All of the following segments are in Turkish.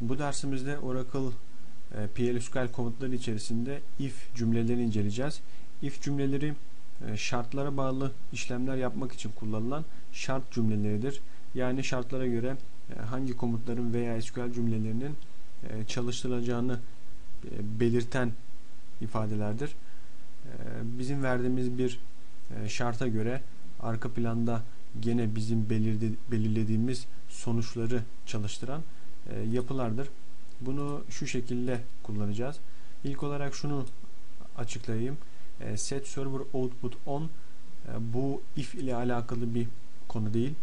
Bu dersimizde Oracle e, PLSQL komutları içerisinde if cümlelerini inceleyeceğiz. If cümleleri e, şartlara bağlı işlemler yapmak için kullanılan şart cümleleridir. Yani şartlara göre e, hangi komutların veya SQL cümlelerinin e, çalıştırılacağını belirten ifadelerdir. Bizim verdiğimiz bir şarta göre arka planda gene bizim belirlediğimiz sonuçları çalıştıran e, yapılardır. Bunu şu şekilde kullanacağız. İlk olarak şunu açıklayayım. E, set server output on e, bu if ile alakalı bir konu değil.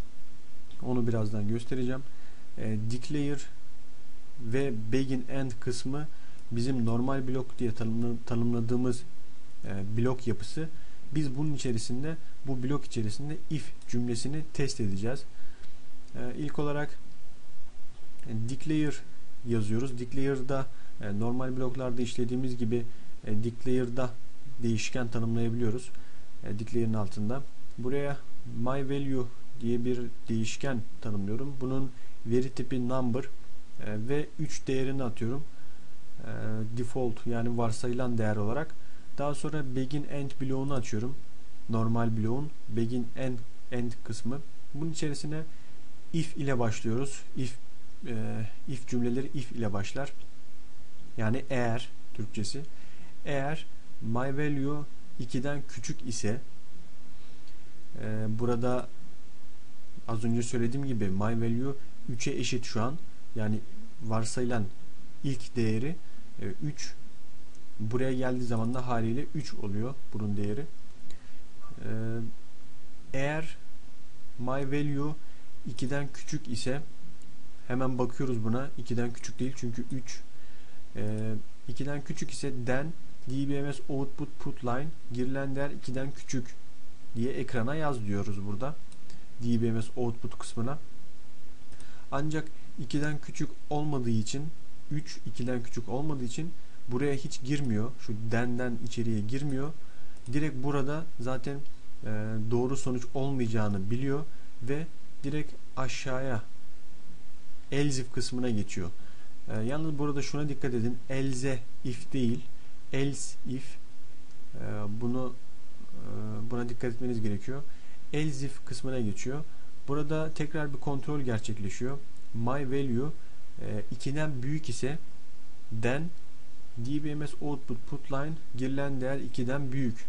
Onu birazdan göstereceğim. E, declare ve begin end kısmı bizim normal blok diye tanımladığımız blok yapısı. Biz bunun içerisinde bu blok içerisinde if cümlesini test edeceğiz. E, ilk olarak declare yazıyoruz. Declare'da e, normal bloklarda işlediğimiz gibi e, declare'da değişken tanımlayabiliyoruz. E, declare'ın altında. Buraya my value diye bir değişken tanımlıyorum. Bunun veri tipi number e, ve 3 değerini atıyorum. E, default yani varsayılan değer olarak. Daha sonra begin end bloğunu açıyorum. Normal bloğun begin end end kısmı. Bunun içerisine if ile başlıyoruz. If e, if cümleleri if ile başlar. Yani eğer Türkçesi. Eğer my value 2'den küçük ise e, burada az önce söylediğim gibi my value 3'e eşit şu an. Yani varsayılan ilk değeri e, 3 buraya geldiği zaman da haliyle 3 oluyor bunun değeri. E, eğer my value 2'den küçük ise Hemen bakıyoruz buna. 2'den küçük değil çünkü 3. Ee, 2'den küçük ise den dbms output put line girilen değer 2'den küçük diye ekrana yaz diyoruz burada. dbms output kısmına. Ancak 2'den küçük olmadığı için 3 2'den küçük olmadığı için buraya hiç girmiyor. Şu denden içeriye girmiyor. Direkt burada zaten e, doğru sonuç olmayacağını biliyor ve direkt aşağıya else if kısmına geçiyor. E, yalnız burada şuna dikkat edin. Else if değil. Else if e, bunu e, buna dikkat etmeniz gerekiyor. Else if kısmına geçiyor. Burada tekrar bir kontrol gerçekleşiyor. My value e, 2'den büyük ise then dbms output put line girilen değer 2'den büyük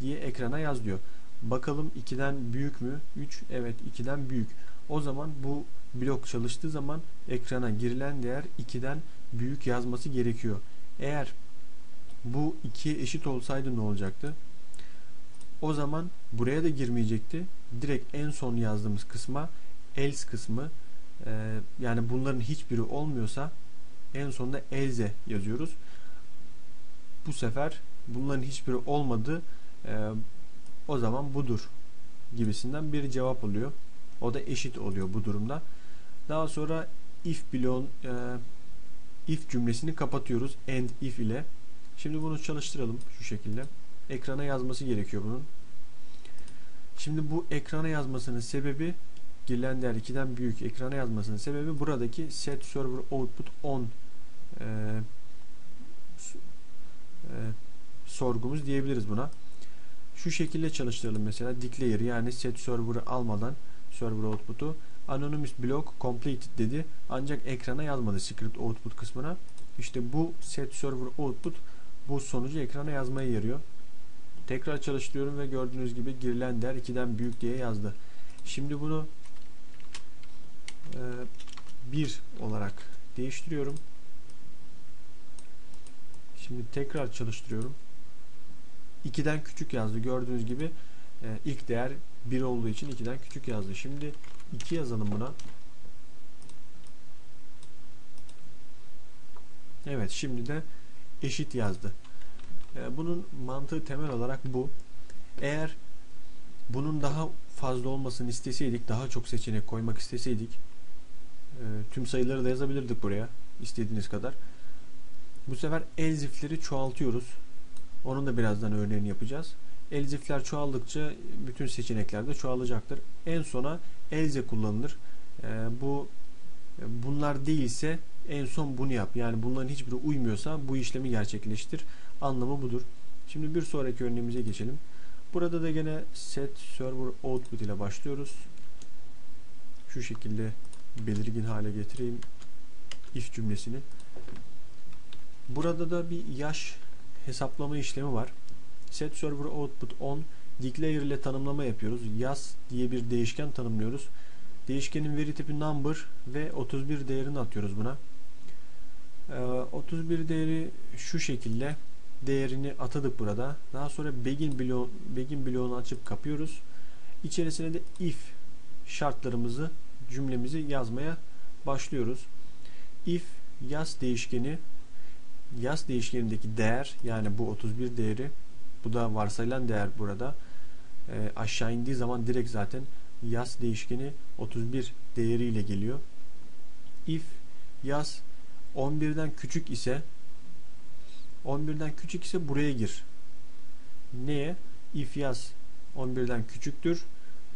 diye ekrana yaz diyor. Bakalım 2'den büyük mü? 3 evet 2'den büyük. O zaman bu blok çalıştığı zaman ekrana girilen değer 2'den büyük yazması gerekiyor. Eğer bu 2'ye eşit olsaydı ne olacaktı? O zaman buraya da girmeyecekti. Direkt en son yazdığımız kısma else kısmı e, yani bunların hiçbiri olmuyorsa en sonunda else yazıyoruz. Bu sefer bunların hiçbiri olmadı. E, o zaman budur gibisinden bir cevap oluyor. O da eşit oluyor bu durumda. Daha sonra if bloğun e, if cümlesini kapatıyoruz and if ile. Şimdi bunu çalıştıralım şu şekilde. Ekrana yazması gerekiyor bunun. Şimdi bu ekrana yazmasının sebebi girilen değer 2'den büyük ekrana yazmasının sebebi buradaki set server output on e, e, sorgumuz diyebiliriz buna. Şu şekilde çalıştıralım mesela declare yani set server'ı almadan server output'u anonymous block completed dedi. Ancak ekrana yazmadı script output kısmına. İşte bu set server output bu sonucu ekrana yazmaya yarıyor. Tekrar çalıştırıyorum ve gördüğünüz gibi girilen değer 2'den büyük diye yazdı. Şimdi bunu e, 1 olarak değiştiriyorum. Şimdi tekrar çalıştırıyorum. 2'den küçük yazdı. Gördüğünüz gibi e, ilk değer 1 olduğu için 2'den küçük yazdı. Şimdi 2 yazalım buna. Evet şimdi de eşit yazdı. E, bunun mantığı temel olarak bu. Eğer bunun daha fazla olmasını isteseydik, daha çok seçenek koymak isteseydik e, tüm sayıları da yazabilirdik buraya istediğiniz kadar. Bu sefer elzifleri çoğaltıyoruz. Onun da birazdan örneğini yapacağız. Elzifler çoğaldıkça bütün seçenekler de çoğalacaktır. En sona elze kullanılır. E, bu bunlar değilse en son bunu yap. Yani bunların hiçbiri uymuyorsa bu işlemi gerçekleştir. Anlamı budur. Şimdi bir sonraki örneğimize geçelim. Burada da gene set server output ile başlıyoruz. Şu şekilde belirgin hale getireyim if cümlesini. Burada da bir yaş hesaplama işlemi var. Set server output on declare ile tanımlama yapıyoruz. Yaz diye bir değişken tanımlıyoruz. Değişkenin veri tipi number ve 31 değerini atıyoruz buna. Ee, 31 değeri şu şekilde değerini atadık burada. Daha sonra begin bloğu begin bloğunu açıp kapıyoruz. İçerisine de if şartlarımızı cümlemizi yazmaya başlıyoruz. If yaz değişkeni yaz değişkenindeki değer yani bu 31 değeri bu da varsayılan değer burada e, aşağı indiği zaman direkt zaten yaz değişkeni 31 değeriyle geliyor. If yaz 11'den küçük ise 11'den küçük ise buraya gir. Neye? If yaz 11'den küçüktür.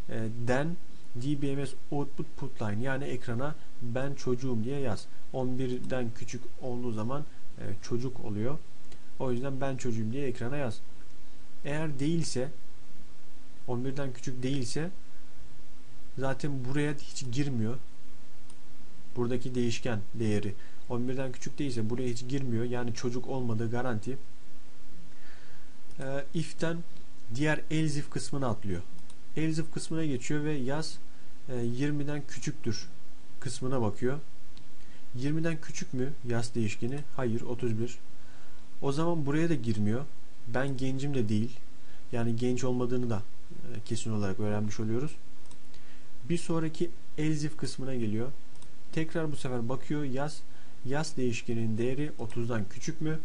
E, den dbms output put line yani ekrana ben çocuğum diye yaz. 11'den küçük olduğu zaman e, çocuk oluyor. O yüzden ben çocuğum diye ekrana yaz. Eğer değilse 11'den küçük değilse zaten buraya hiç girmiyor. Buradaki değişken değeri 11'den küçük değilse buraya hiç girmiyor. Yani çocuk olmadığı garanti. E, if'ten diğer else if kısmına atlıyor. Else if kısmına geçiyor ve yaz e, 20'den küçüktür kısmına bakıyor. 20'den küçük mü yaz değişkeni? Hayır 31. O zaman buraya da girmiyor. Ben gencim de değil. Yani genç olmadığını da e, kesin olarak öğrenmiş oluyoruz. Bir sonraki else if kısmına geliyor. Tekrar bu sefer bakıyor yaz yaz değişkenin değeri 30'dan küçük mü?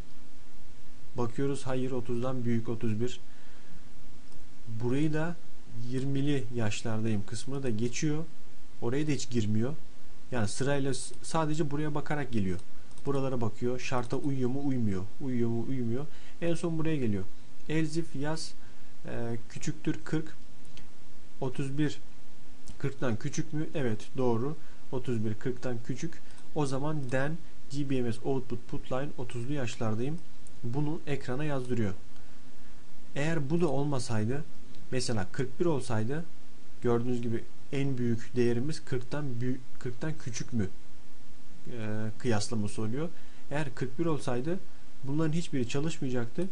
Bakıyoruz hayır 30'dan büyük 31. Burayı da 20'li yaşlardayım kısmını da geçiyor. Oraya da hiç girmiyor. Yani sırayla sadece buraya bakarak geliyor. Buralara bakıyor. Şarta uyuyor mu uymuyor. Uyuyor mu uymuyor. En son buraya geliyor. Elzif yaz e, küçüktür 40. 31 40'tan küçük mü? Evet doğru. 31 40'tan küçük. O zaman den GBMS output put line 30'lu yaşlardayım. Bunu ekrana yazdırıyor. Eğer bu da olmasaydı mesela 41 olsaydı gördüğünüz gibi en büyük değerimiz 40'tan büyük 40'tan küçük mü kıyaslaması oluyor. Eğer 41 olsaydı bunların hiçbiri çalışmayacaktı.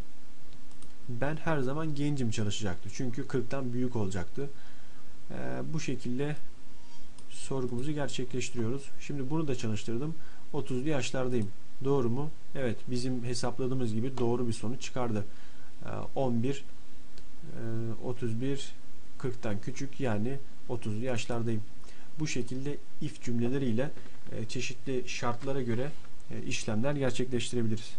Ben her zaman gencim çalışacaktı. Çünkü 40'tan büyük olacaktı. E, bu şekilde sorgumuzu gerçekleştiriyoruz. Şimdi bunu da çalıştırdım. 30'lu yaşlardayım. Doğru mu? Evet. Bizim hesapladığımız gibi doğru bir sonuç çıkardı. E, 11 e, 31 40'tan küçük yani 30'lu yaşlardayım. Bu şekilde if cümleleriyle e, çeşitli şartlara göre e, işlemler gerçekleştirebiliriz.